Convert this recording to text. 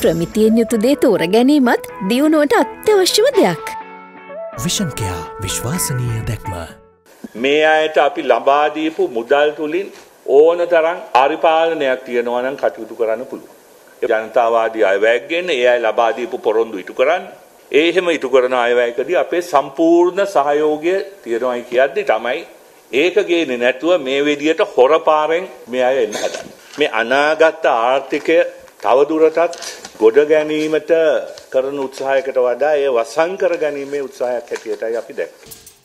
ප්‍රමිතියෙන් යුතු දේ තෝර ගැනීමත් දියුණුවට අත්‍යවශ්‍යම දෙයක්. විෂන්කයා විශ්වාසනීය දැක්ම. මේ අයට අපි ලබාදීපු මුදල් තුළින් ඕන තරම් ආරිපාලනයක් තියෙනවා නම් කටයුතු කරන්න පුළුවන්. ජනතාවාදී අයවැයක් ගෙන්න ඒ අය ලබා දීපු පොරොන්දු ඉටු කරන්න. ඒ එහෙම ඉටු කරන අයවැයකදී අපේ සම්පූර්ණ සහයෝගය තියෙනවායි කියද්දි තමයි ඒක ගේන්නේ නැතුව මේ විදියට හොරපාරෙන් මේ අය එන්න හදන්නේ. මේ අනාගත ආර්ථිකය තවදුරටත් ගොඩ ගැනීමට කරන උත්සාහයකට වඩා ඒ වසං කර ගැනීමේ උත්සාහයක් හැටියටයි අපි දැක්කේ.